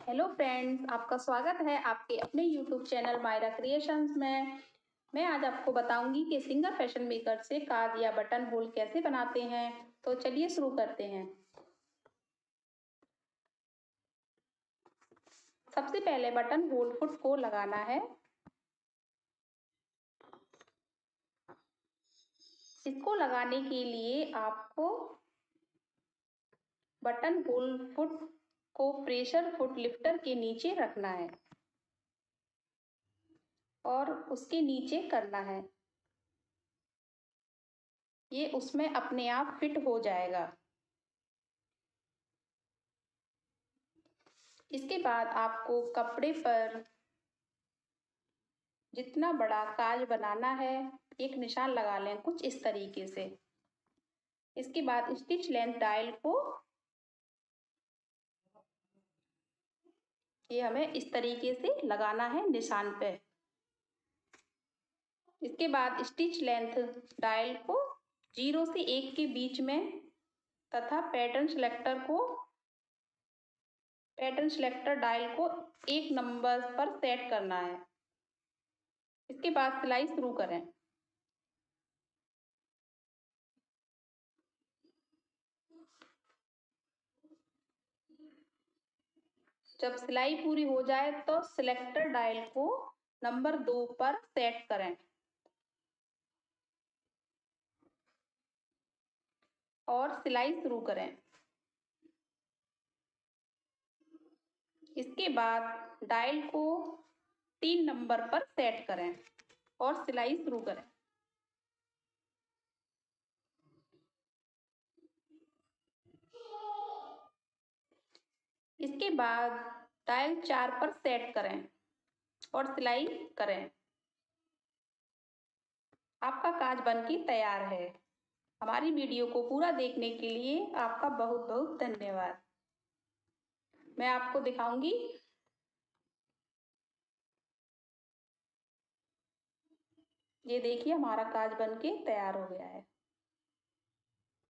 Hello friends आपका स्वागत है आपके अपने यूट्यूब चैनल मायरा क्रिएशंस में। मैं आज आपको बताऊँगी कि सिंगर फ़ैशन मेकर से काज या बटन होल कैसे बनाते हैं। तो चलिए शुरू करते हैं। सबसे पहले बटन होल फुट को लगाना है। इसको लगाने के लिए आपको बटन होल फुट को प्रेशर फुट लिफ्टर के नीचे रखना है और उसके नीचे करना है। ये उसमें अपने आप फिट हो जाएगा। इसके बाद आपको कपड़े पर जितना बड़ा काज बनाना है, एक निशान लगा लें कुछ इस तरीके से। इसके बाद स्टिच लेंथ डायल को ये हमें इस तरीके से लगाना है निशान पे। इसके बाद स्टिच लेंथ डायल को ज़ीरो से एक के बीच में तथा पैटर्न सिलेक्टर को, पैटर्न सिलेक्टर डायल को एक नंबर पर सेट करना है। इसके बाद सिलाई शुरू करें। जब सिलाई पूरी हो जाए तो सिलेक्टर डायल को नंबर दो पर सेट करें। और सिलाई शुरू करें। इसके बाद डायल को तीन नंबर पर सेट करें और सिलाई शुरू करें। इसके बाद डायल चार पर सेट करें और सिलाई करें। आपका काज बनके तैयार है। हमारी वीडियो को पूरा देखने के लिए आपका बहुत बहुत धन्यवाद। मैं आपको दिखाऊँगी। ये देखिए, हमारा काज बनके तैयार हो गया है।